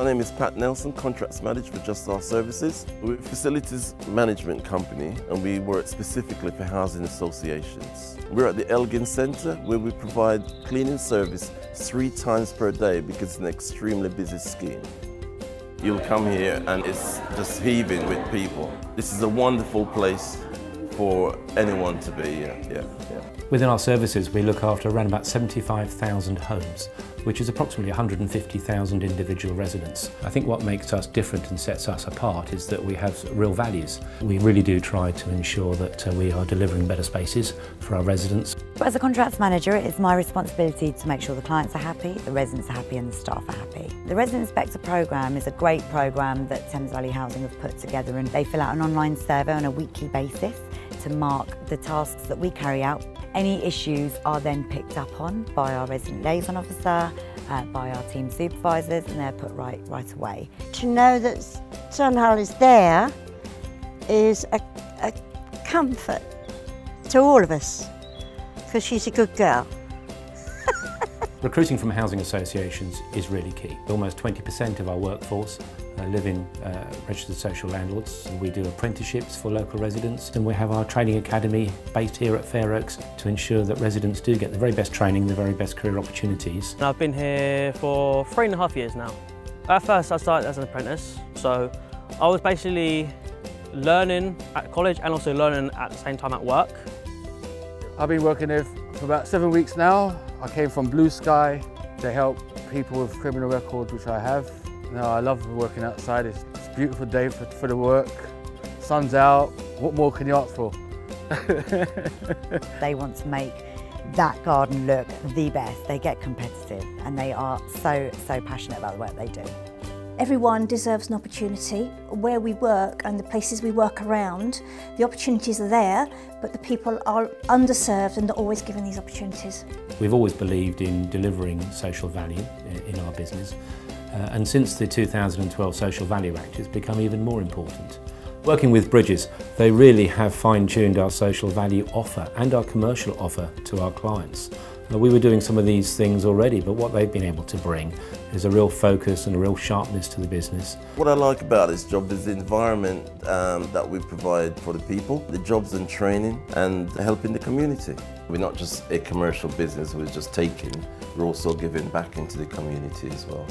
My name is Pat Nelson, Contracts Manager for Just Ask Services. We're a facilities management company and we work specifically for housing associations. We're at the Elgin Centre where we provide cleaning service three times per day because it's an extremely busy scheme. You'll come here and it's just heaving with people. This is a wonderful place for anyone to be, yeah, yeah, yeah. Within our services, we look after around about 75,000 homes, which is approximately 150,000 individual residents. I think what makes us different and sets us apart is that we have real values. We really do try to ensure that uh, we are delivering better spaces for our residents. As a contracts manager, it's my responsibility to make sure the clients are happy, the residents are happy and the staff are happy. The Resident Inspector programme is a great programme that Thames Valley Housing have put together and they fill out an online survey on a weekly basis to mark the tasks that we carry out. Any issues are then picked up on by our resident liaison officer, uh, by our team supervisors, and they're put right right away. To know that Sunhull is there is a, a comfort to all of us because she's a good girl. Recruiting from housing associations is really key. Almost 20% of our workforce uh, live in uh, registered social landlords. We do apprenticeships for local residents and we have our training academy based here at Fair Oaks to ensure that residents do get the very best training, the very best career opportunities. I've been here for three and a half years now. At first I started as an apprentice, so I was basically learning at college and also learning at the same time at work. I've been working here for about seven weeks now. I came from Blue Sky to help people with criminal records, which I have. I love working outside. It's, it's a beautiful day for, for the work. Sun's out. What more can you ask for? they want to make that garden look the best. They get competitive and they are so, so passionate about the work they do. Everyone deserves an opportunity. Where we work and the places we work around, the opportunities are there, but the people are underserved and not always given these opportunities. We've always believed in delivering social value in our business, uh, and since the 2012 Social Value Act, it's become even more important. Working with Bridges, they really have fine-tuned our social value offer and our commercial offer to our clients. We were doing some of these things already, but what they've been able to bring is a real focus and a real sharpness to the business. What I like about this job is the environment um, that we provide for the people, the jobs and training, and helping the community. We're not just a commercial business, we're just taking, we're also giving back into the community as well.